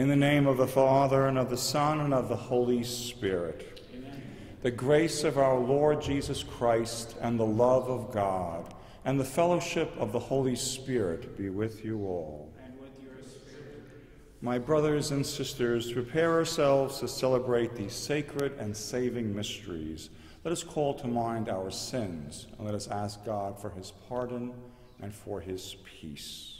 In the name of the Father, and of the Son, and of the Holy Spirit. Amen. The grace of our Lord Jesus Christ, and the love of God, and the fellowship of the Holy Spirit be with you all. And with your spirit. My brothers and sisters, prepare ourselves to celebrate these sacred and saving mysteries. Let us call to mind our sins, and let us ask God for his pardon and for his peace.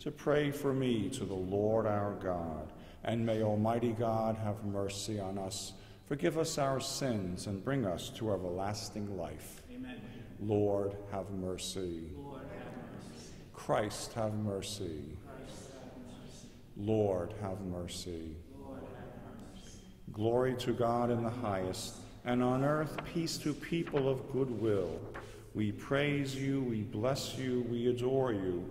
to pray for me to the Lord our God. And may Almighty God have mercy on us, forgive us our sins, and bring us to everlasting life. Amen. Lord, have mercy. Lord, have mercy. Christ, have mercy. Christ, have mercy. Lord, have mercy. Lord, have mercy. Glory to God in the highest, and on earth peace to people of good will. We praise you, we bless you, we adore you.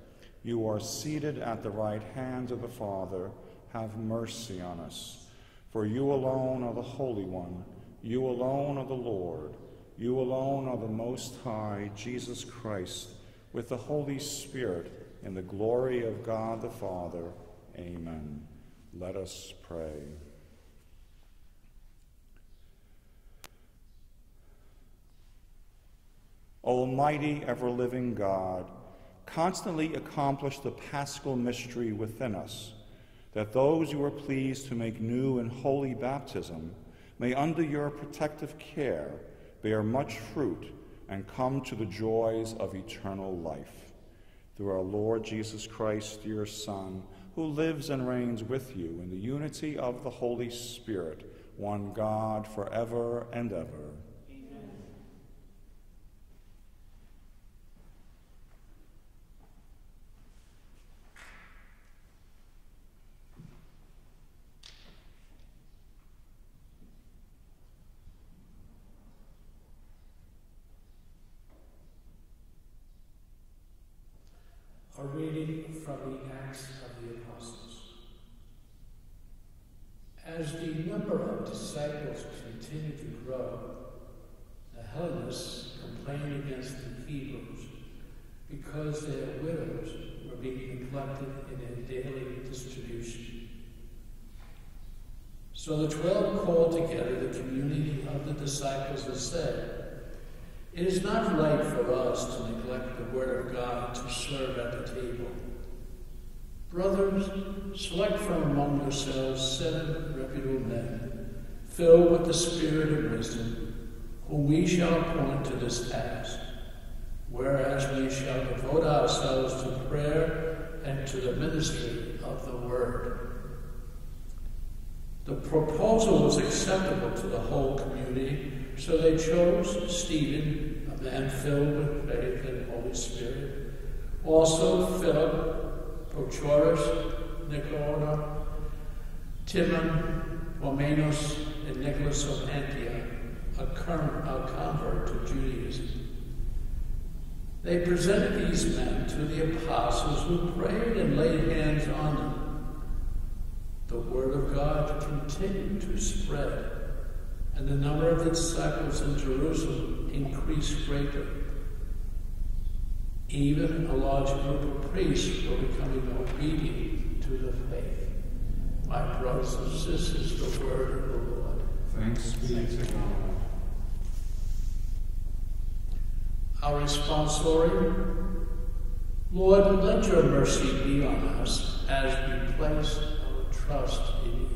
You are seated at the right hand of the Father. Have mercy on us. For you alone are the Holy One. You alone are the Lord. You alone are the Most High, Jesus Christ, with the Holy Spirit, in the glory of God the Father. Amen. Let us pray. Almighty, ever living God, constantly accomplish the paschal mystery within us, that those you are pleased to make new in holy baptism may, under your protective care, bear much fruit and come to the joys of eternal life. Through our Lord Jesus Christ, your Son, who lives and reigns with you in the unity of the Holy Spirit, one God, forever and ever. A reading from the Acts of the Apostles. As the number of disciples continued to grow, the Hellenists complained against the Hebrews because their widows were being neglected in their daily distribution. So the twelve called together the community of the disciples and said, it is not right for us to neglect the Word of God to serve at the table. Brothers, select from among yourselves seven reputable men, filled with the Spirit of wisdom, whom we shall appoint to this task, whereas we shall devote ourselves to prayer and to the ministry of the Word. The proposal was acceptable to the whole community so they chose Stephen, a man filled with faith and Holy Spirit. Also Philip, Prochorus, Nicanor, Timon, Parmenas, and Nicholas of Antioch, a, convert to Judaism. They presented these men to the apostles who prayed and laid hands on them. The word of God continued to spread and the number of the disciples in Jerusalem increased greatly. Even a large group of priests were becoming obedient to the faith. My brothers and sisters, the word of the Lord. Thanks be to God. Our responsorial Lord, let your mercy be on us as we place our trust in you.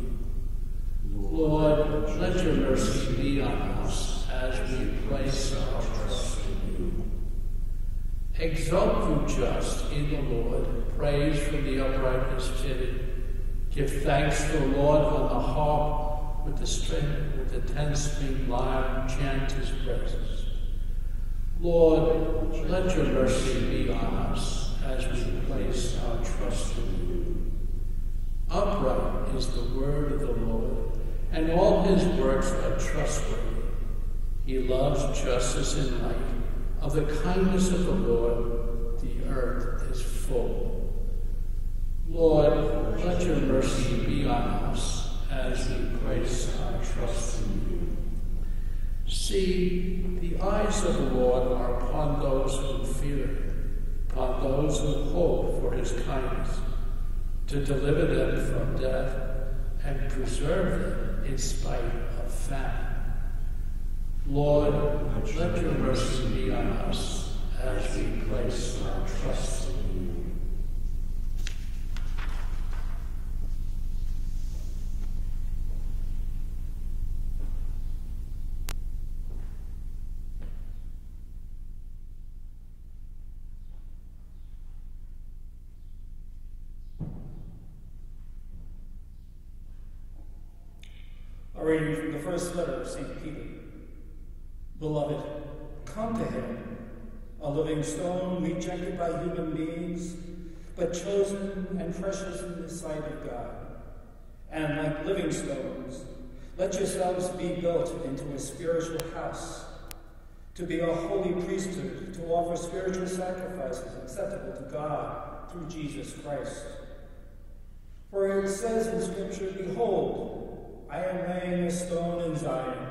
Let your mercy be on us as we place our trust in you. Exalt you just in the Lord. Praise from the upright is fitted. Give thanks to the Lord on the harp with the string, with the ten-string lyre, chant his praises. Lord, let your mercy be on us as we place our trust in you. Upright is the word of the Lord, and all his works are trustworthy. He loves justice and light. Of the kindness of the Lord, the earth is full. Lord, let your mercy be on us as we place our trust in you. See, the eyes of the Lord are upon those who fear him, upon those who hope for his kindness, to deliver them from death and preserve them in spite of famine. Lord, let your mercy be on us as we place our trust reading from the first letter of St. Peter. Beloved, come to him, a living stone rejected by human beings, but chosen and precious in the sight of God. And like living stones, let yourselves be built into a spiritual house, to be a holy priesthood, to offer spiritual sacrifices acceptable to God through Jesus Christ. For it says in Scripture, Behold, I am laying a stone in Zion,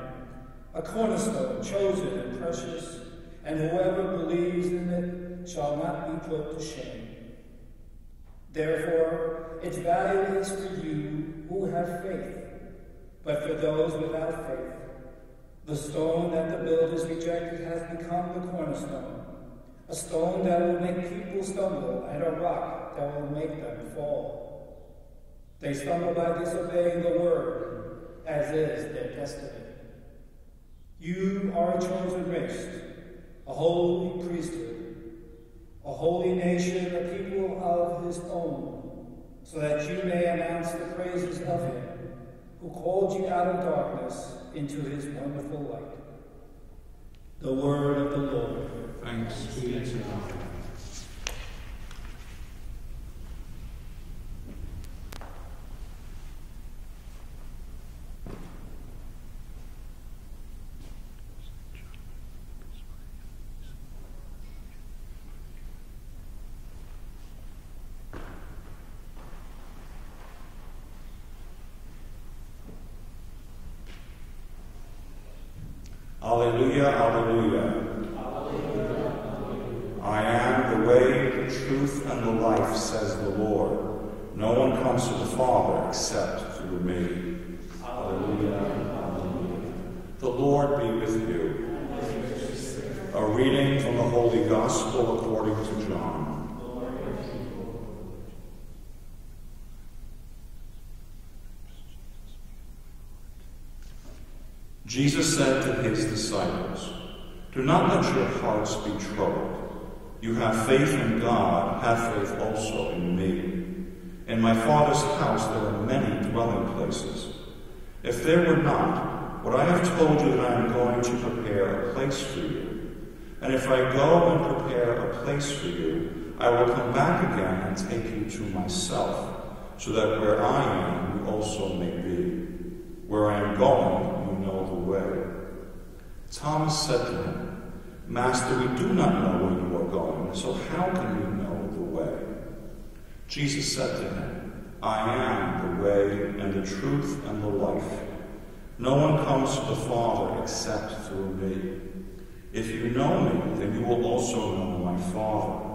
a cornerstone chosen and precious, and whoever believes in it shall not be put to shame. Therefore, its value is for you who have faith, but for those without faith, the stone that the builders rejected has become the cornerstone, a stone that will make people stumble, and a rock that will make them fall. They stumble by disobeying the word, as is their destiny. You are a chosen race, a holy priesthood, a holy nation, a people of his own, so that you may announce the praises of him who called you out of darkness into his wonderful light. The word of the Lord. Thanks be to God. Alleluia, alleluia. I am the way, the truth, and the life, says the Lord. No one comes to the Father except through me. Alleluia, alleluia. The Lord be with you. A reading from the Holy Gospel according to John. Jesus said to his disciples, Do not let your hearts be troubled. You have faith in God, have faith also in me. In my Father's house there are many dwelling places. If there were not, would I have told you that I am going to prepare a place for you? And if I go and prepare a place for you, I will come back again and take you to myself, so that where I am, you also may be. Where I am going, you know the way. Thomas said to him, Master, we do not know where you are going, so how can we know the way? Jesus said to him, I am the way and the truth and the life. No one comes to the Father except through me. If you know me, then you will also know my Father.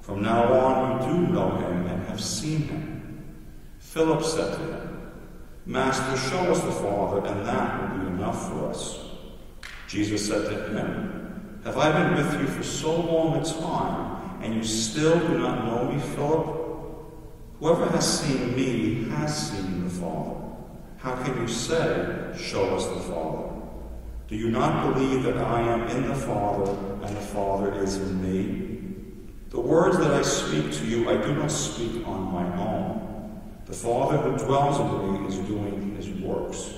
From now on, you do know him and have seen him. Philip said to him, Master, show us the Father, and that will be enough for us. Jesus said to him, Have I been with you for so long a time, and you still do not know me, Philip? Whoever has seen me has seen the Father. How can you say, Show us the Father? Do you not believe that I am in the Father and the Father is in me? The words that I speak to you, I do not speak on my own. The Father who dwells in me is doing his works.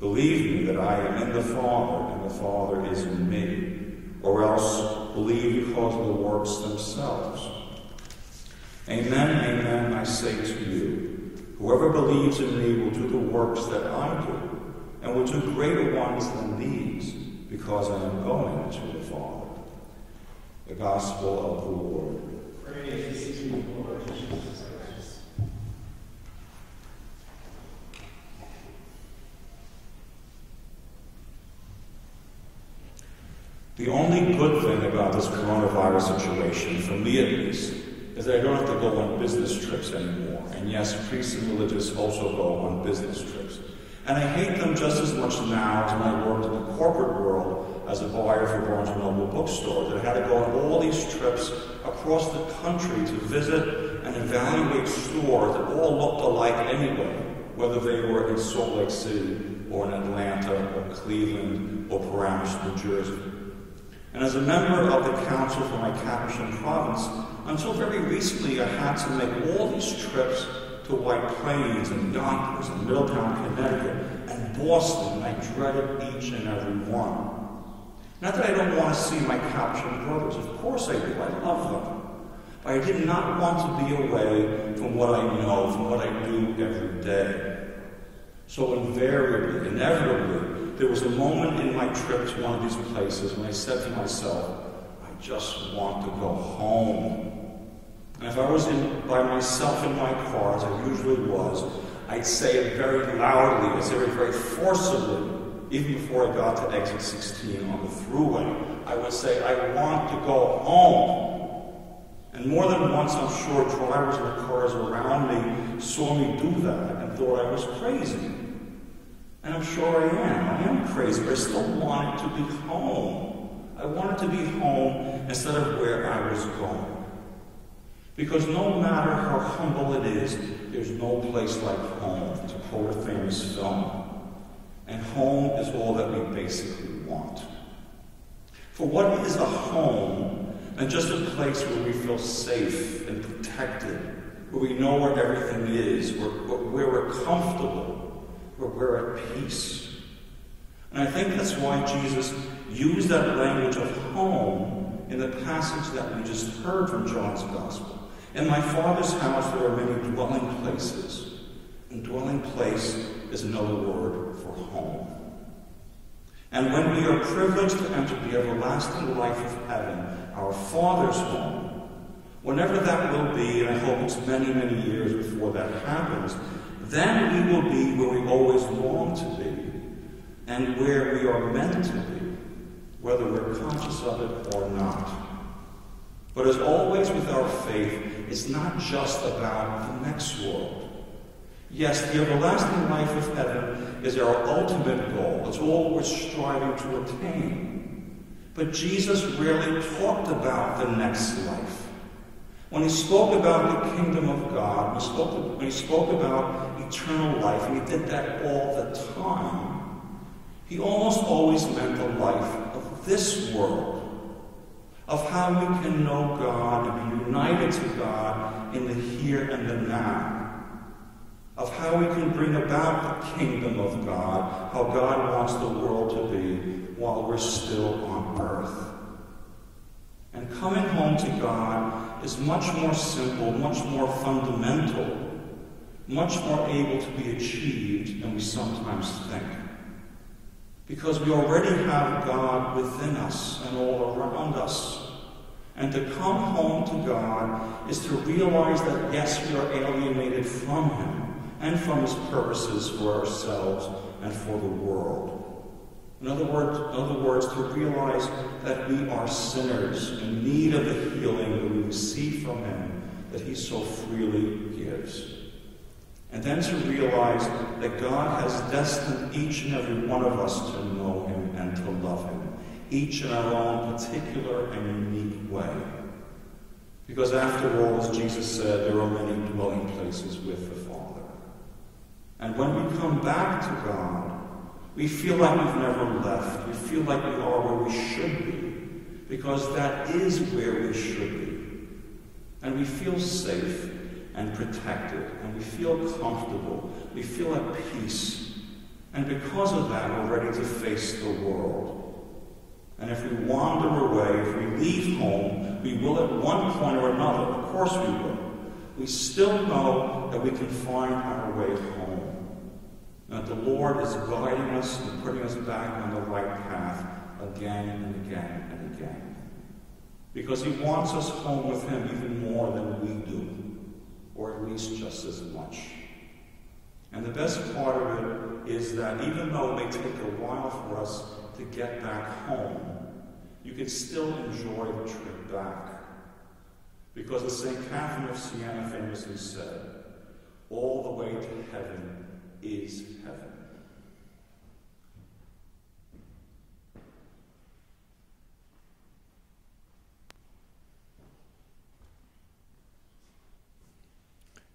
Believe me that I am in the Father and the Father is in me, or else believe because of the works themselves. Amen, amen, I say to you, whoever believes in me will do the works that I do, and will do greater ones than these, because I am going to the Father. The Gospel of the Lord. Praise to you, Lord Jesus Christ. The only good thing about this coronavirus situation, for me at least, is that I don't have to go on business trips anymore. And yes, priests and religious also go on business trips. And I hate them just as much now as when I worked in the corporate world as a buyer for Barnes & Noble bookstore, that I had to go on all these trips across the country to visit and evaluate stores that all looked alike anyway, whether they were in Salt Lake City or in Atlanta or Cleveland or Paramus, New Jersey. And as a member of the Council for my Capuchin province, until very recently I had to make all these trips to White Plains and Yonkers and Middletown, Connecticut, and Boston, I dreaded each and every one. Not that I don't want to see my Capuchin brothers, of course I do, I love them. But I did not want to be away from what I know, from what I do every day. So invariably, inevitably, there was a moment in my trip to one of these places when I said to myself, I just want to go home. And if I was in, by myself in my car, as I usually was, I'd say it very loudly, I'd say it very forcibly, even before I got to exit 16 on the Thruway. I would say, I want to go home. And more than once, I'm sure drivers the cars around me saw me do that and thought I was crazy. And I'm sure I am. I am crazy, but I still wanted to be home. I wanted to be home instead of where I was going. Because no matter how humble it is, there's no place like home, to quote a famous film. And home is all that we basically want. For what is a home and just a place where we feel safe and protected, where we know where everything is, where, where we're comfortable, where we're at peace? And I think that's why Jesus used that language of home in the passage that we just heard from John's Gospel. In my Father's house there are many dwelling places. And dwelling place is another word for home. And when we are privileged to enter the everlasting life of heaven, our Father's home, whenever that will be, and I hope it's many, many years before that happens, then we will be where we always long to be and where we are meant to be, whether we're conscious of it or not. But as always with our faith, it's not just about the next world. Yes, the everlasting life of heaven is our ultimate goal. It's all we're striving to attain. But Jesus rarely talked about the next life. When he spoke about the kingdom of God, he spoke, when he spoke about eternal life, and he did that all the time, he almost always meant the life of this world of how we can know God and be united to God in the here and the now, of how we can bring about the kingdom of God, how God wants the world to be while we're still on earth. And coming home to God is much more simple, much more fundamental, much more able to be achieved than we sometimes think. Because we already have God within us and all around us. And to come home to God is to realize that, yes, we are alienated from Him and from His purposes for ourselves and for the world. In other words, in other words, to realize that we are sinners in need of the healing that we receive from Him that He so freely gives. And then to realize that God has destined each and every one of us to know Him and to love Him, each in our own particular and unique way. Because after all, as Jesus said, there are many dwelling places with the Father. And when we come back to God, we feel like we've never left. We feel like we are where we should be, because that is where we should be. And we feel safe and protected, and we feel comfortable. We feel at peace. And because of that, we're ready to face the world. And if we wander away, if we leave home, we will at one point or another, of course we will. We still know that we can find our way home. That the Lord is guiding us and putting us back on the right path again and again and again. Because He wants us home with Him even more than we do, or at least just as much. And the best part of it is that even though it may take a while for us to get back home, you can still enjoy the trip back. Because as St. Catherine of Siena famously said, all the way to heaven is heaven.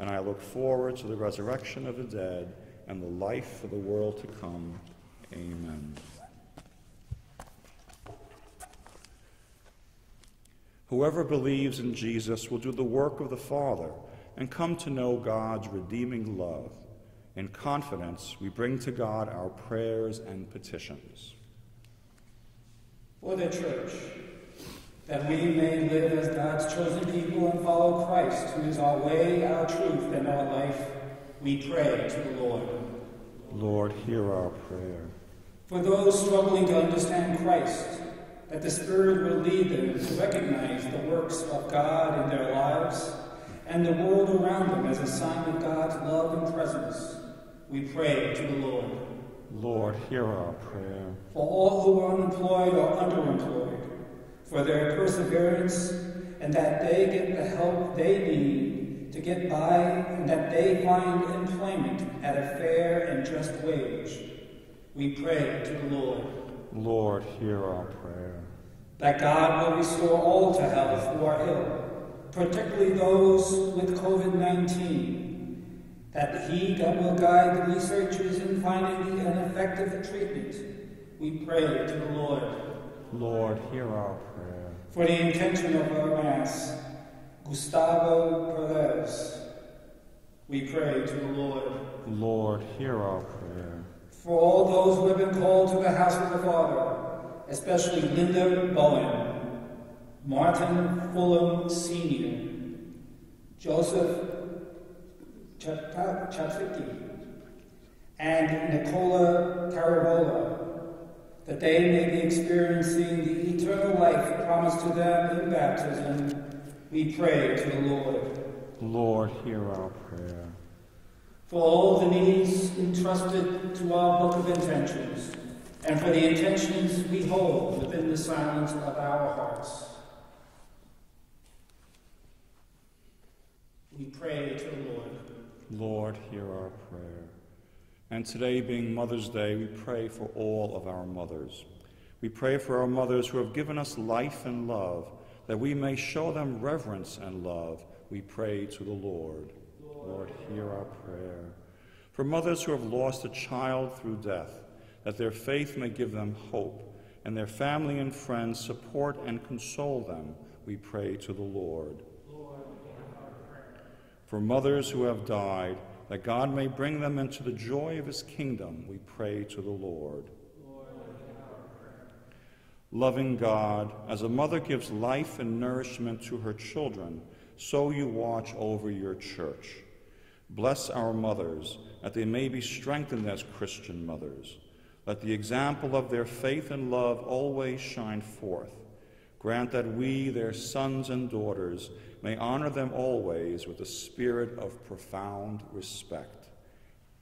and I look forward to the resurrection of the dead and the life of the world to come. Amen. Whoever believes in Jesus will do the work of the Father and come to know God's redeeming love. In confidence, we bring to God our prayers and petitions. For the church, that we may live as God's chosen people and follow Christ, who is our way, our truth, and our life, we pray to the Lord. Lord, hear our prayer. For those struggling to understand Christ, that the Spirit will lead them to recognize the works of God in their lives and the world around them as a sign of God's love and presence, we pray to the Lord. Lord, hear our prayer. For all who are unemployed or underemployed, for their perseverance and that they get the help they need to get by and that they find employment at a fair and just wage. We pray to the Lord. Lord, hear our prayer. That God will restore all to health who are ill, particularly those with COVID 19. That He will guide the researchers in finding an effective treatment. We pray to the Lord. Lord, hear our prayer. For the intention of our Mass, Gustavo Perez, we pray to the Lord. Lord, hear our prayer. For all those who have been called to the house of the Father, especially Linda Bowen, Martin Fulham Sr., Joseph Chapsicki, and Nicola Carabola, that they may be experiencing the eternal life promised to them in baptism, we pray to the Lord. Lord, hear our prayer. For all the needs entrusted to our book of intentions, and for the intentions we hold within the silence of our hearts. we pray to the Lord. Lord, hear our prayer. And today, being Mother's Day, we pray for all of our mothers. We pray for our mothers who have given us life and love, that we may show them reverence and love. We pray to the Lord. Lord, hear our prayer. For mothers who have lost a child through death, that their faith may give them hope, and their family and friends support and console them, we pray to the Lord. Lord For mothers who have died, that God may bring them into the joy of his kingdom, we pray to the Lord. Loving God, as a mother gives life and nourishment to her children, so you watch over your church. Bless our mothers, that they may be strengthened as Christian mothers. Let the example of their faith and love always shine forth. Grant that we, their sons and daughters, may honor them always with a spirit of profound respect.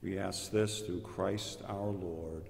We ask this through Christ our Lord.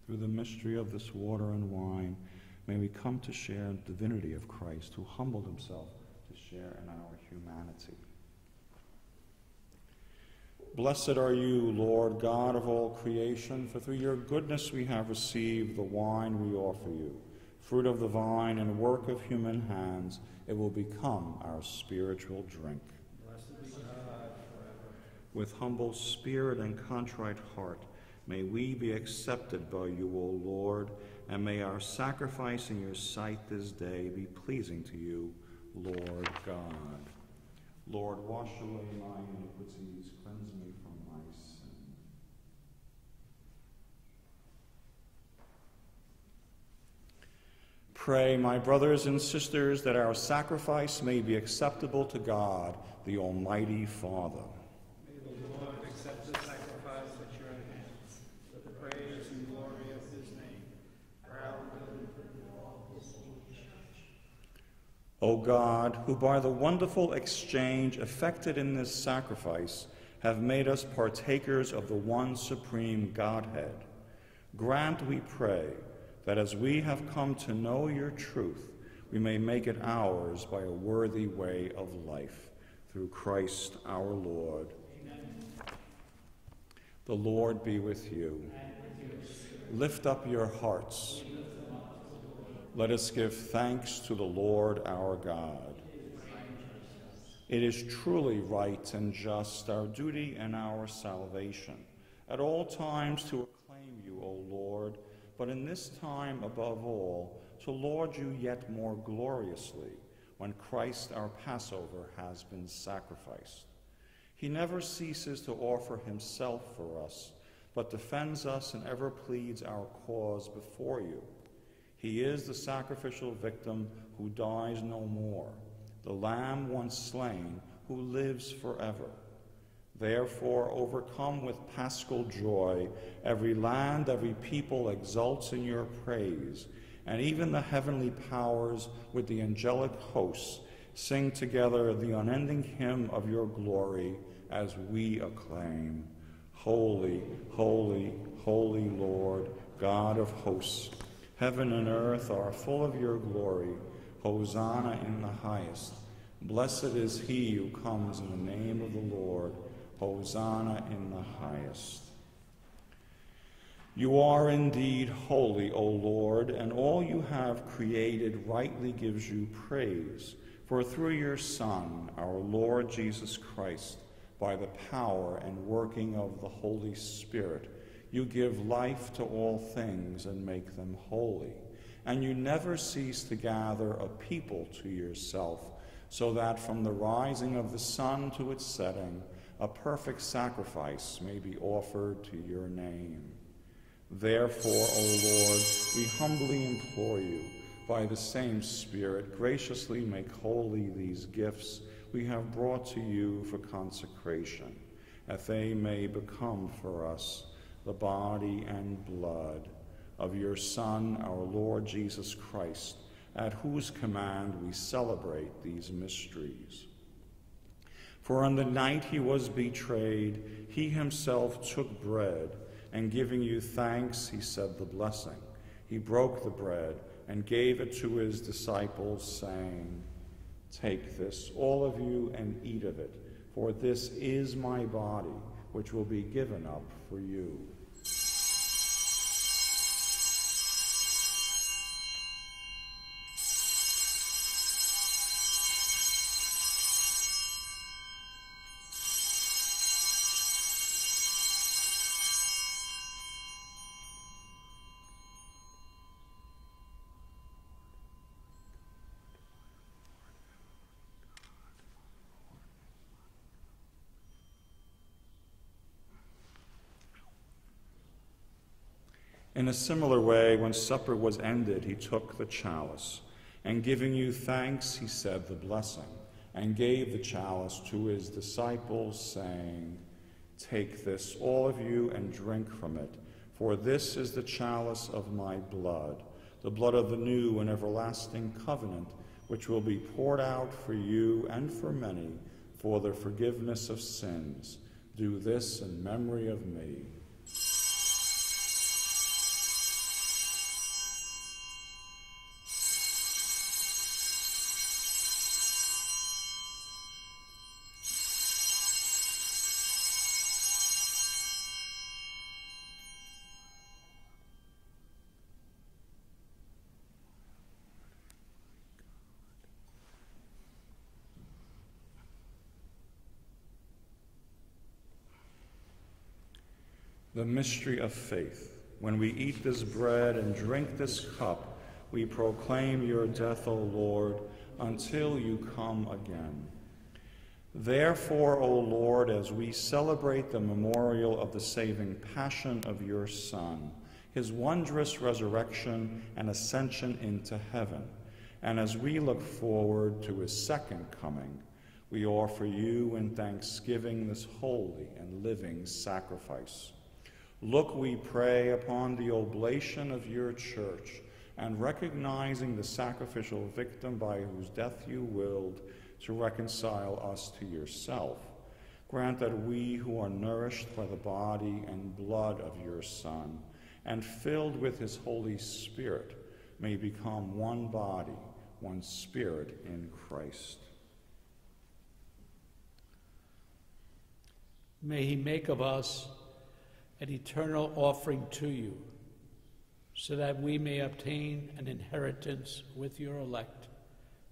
Through the mystery of this water and wine, may we come to share the divinity of Christ, who humbled himself to share in our humanity. Blessed are you, Lord God of all creation, for through your goodness we have received the wine we offer you. Fruit of the vine and work of human hands, it will become our spiritual drink. Blessed be God forever. With humble spirit and contrite heart, may we be accepted by you, O Lord, and may our sacrifice in your sight this day be pleasing to you, Lord God. Lord, wash away my iniquities, cleanse me from my sin. Pray, my brothers and sisters, that our sacrifice may be acceptable to God, the Almighty Father. May the Lord accept the sacrifice at your hands, for the praise and glory of his name, for our good and for all his holy church. O God, who by the wonderful exchange effected in this sacrifice have made us partakers of the one supreme Godhead, grant, we pray, that as we have come to know your truth, we may make it ours by a worthy way of life. Through Christ our Lord. The Lord be with you. Lift up your hearts. Let us give thanks to the Lord our God. It is truly right and just, our duty and our salvation, at all times to acclaim you, O Lord, but in this time above all, to laud you yet more gloriously when Christ our Passover has been sacrificed. He never ceases to offer himself for us, but defends us and ever pleads our cause before you. He is the sacrificial victim who dies no more, the Lamb once slain who lives forever. Therefore, overcome with paschal joy, every land, every people exults in your praise, and even the heavenly powers with the angelic hosts sing together the unending hymn of your glory as we acclaim Holy, holy, holy Lord, God of hosts. Heaven and earth are full of your glory. Hosanna in the highest. Blessed is he who comes in the name of the Lord. Hosanna in the highest. You are indeed holy, O Lord, and all you have created rightly gives you praise. For through your Son, our Lord Jesus Christ, by the power and working of the Holy Spirit, you give life to all things and make them holy. And you never cease to gather a people to yourself, so that from the rising of the sun to its setting, a perfect sacrifice may be offered to your name. Therefore, O Lord, we humbly implore you, by the same Spirit, graciously make holy these gifts we have brought to you for consecration, that they may become for us the body and blood of your Son, our Lord Jesus Christ, at whose command we celebrate these mysteries. For on the night he was betrayed, he himself took bread, and giving you thanks, he said the blessing. He broke the bread and gave it to his disciples, saying, Take this, all of you, and eat of it, for this is my body, which will be given up for you. In a similar way, when supper was ended, he took the chalice, and giving you thanks, he said the blessing, and gave the chalice to his disciples, saying, Take this, all of you, and drink from it, for this is the chalice of my blood, the blood of the new and everlasting covenant, which will be poured out for you and for many for the forgiveness of sins. Do this in memory of me. The mystery of faith. When we eat this bread and drink this cup, we proclaim your death, O Lord, until you come again. Therefore, O Lord, as we celebrate the memorial of the saving passion of your Son, his wondrous resurrection and ascension into heaven, and as we look forward to his second coming, we offer you in thanksgiving this holy and living sacrifice. Look, we pray, upon the oblation of your church, and recognizing the sacrificial victim by whose death you willed to reconcile us to yourself. Grant that we who are nourished by the body and blood of your Son, and filled with his Holy Spirit, may become one body, one spirit in Christ. May he make of us an eternal offering to you, so that we may obtain an inheritance with your elect,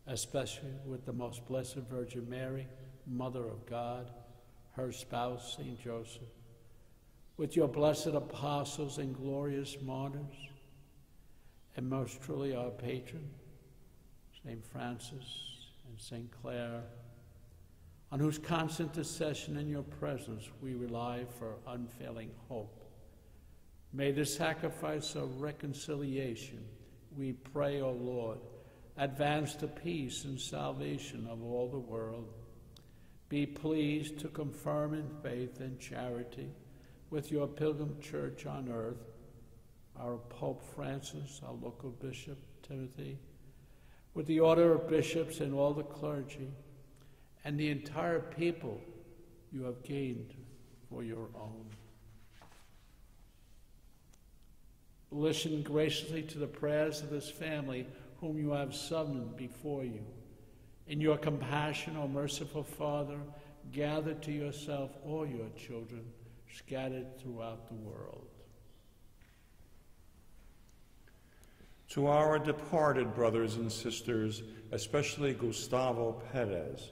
especially with the most blessed Virgin Mary, Mother of God, her spouse, Saint Joseph, with your blessed apostles and glorious martyrs, and most truly our patron, Saint Francis and Saint Clare on whose constant intercession in your presence we rely for unfailing hope. May the sacrifice of reconciliation, we pray, O Lord, advance the peace and salvation of all the world. Be pleased to confirm in faith and charity with your pilgrim church on earth, our Pope Francis, our local bishop, Timothy, with the order of bishops and all the clergy and the entire people you have gained for your own. Listen graciously to the prayers of this family whom you have summoned before you. In your compassion, O merciful Father, gather to yourself all your children scattered throughout the world. To our departed brothers and sisters, especially Gustavo Perez,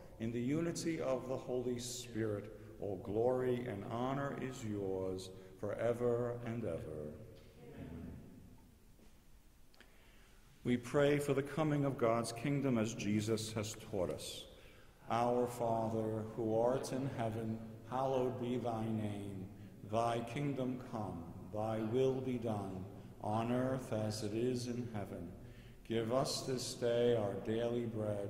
in the unity of the Holy Spirit, all glory and honor is yours forever and ever. Amen. We pray for the coming of God's kingdom as Jesus has taught us. Our Father, who art in heaven, hallowed be thy name. Thy kingdom come, thy will be done on earth as it is in heaven. Give us this day our daily bread,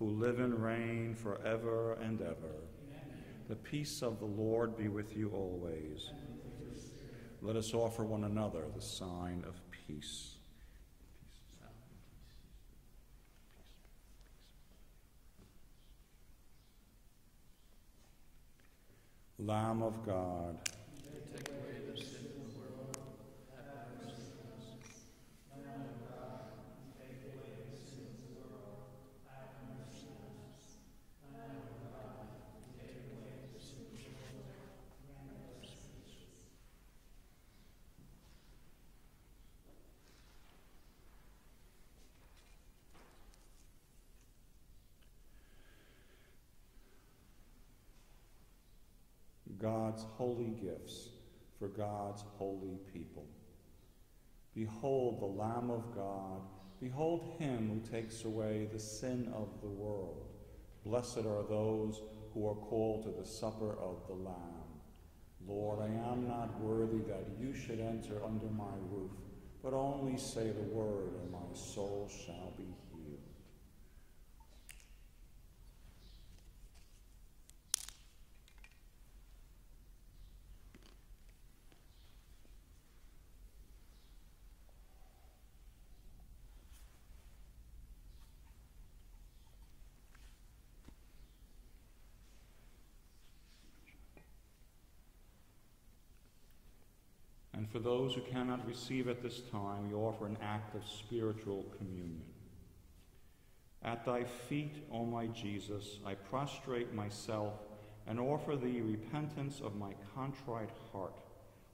who live and reign forever and ever. Amen. The peace of the Lord be with you always. Let us offer one another the sign of peace. Lamb of God. God's holy gifts for God's holy people. Behold the Lamb of God. Behold him who takes away the sin of the world. Blessed are those who are called to the supper of the Lamb. Lord, I am not worthy that you should enter under my roof, but only say the word, and my soul shall be And for those who cannot receive at this time, we offer an act of spiritual communion. At thy feet, O my Jesus, I prostrate myself and offer thee repentance of my contrite heart,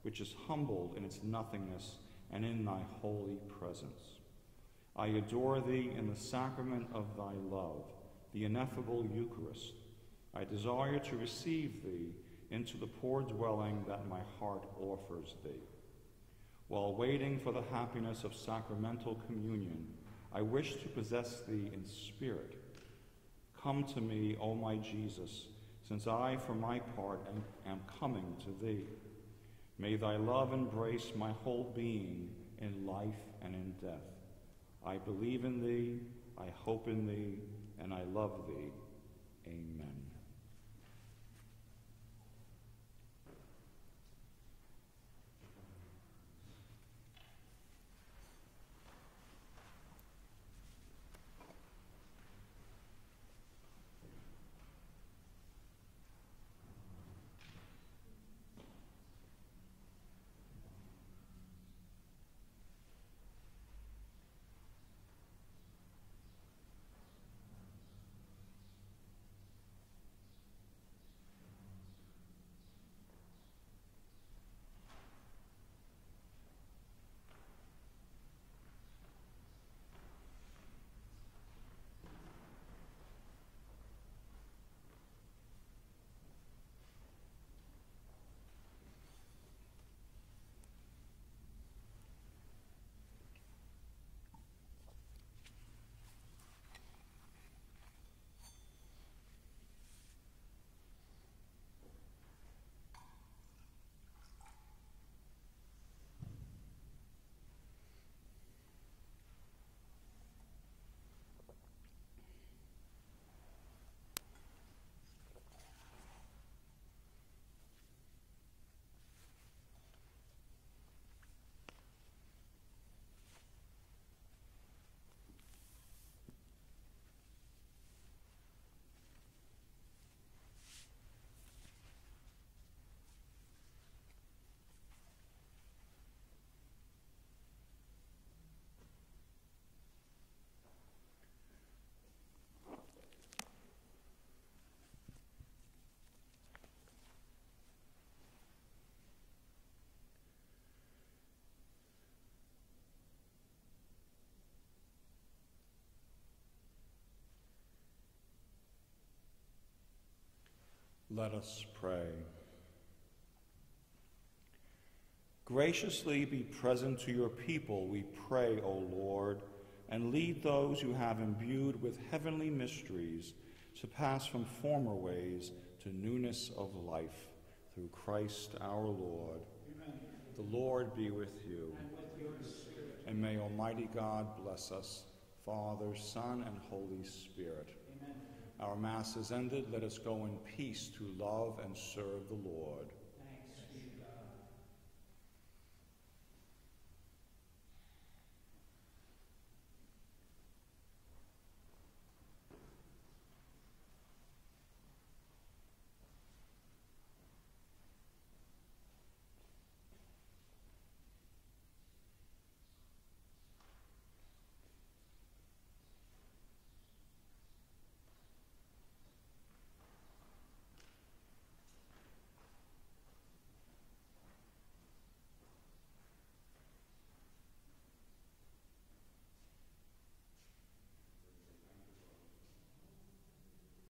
which is humbled in its nothingness and in thy holy presence. I adore thee in the sacrament of thy love, the ineffable Eucharist. I desire to receive thee into the poor dwelling that my heart offers thee. While waiting for the happiness of sacramental communion, I wish to possess thee in spirit. Come to me, O my Jesus, since I, for my part, am, am coming to thee. May thy love embrace my whole being in life and in death. I believe in thee, I hope in thee, and I love thee. Amen. Let us pray. Graciously be present to your people, we pray, O Lord, and lead those you have imbued with heavenly mysteries to pass from former ways to newness of life. Through Christ our Lord. Amen. The Lord be with you. And with. And may Almighty God bless us, Father, Son, and Holy Spirit. Our Mass is ended. Let us go in peace to love and serve the Lord.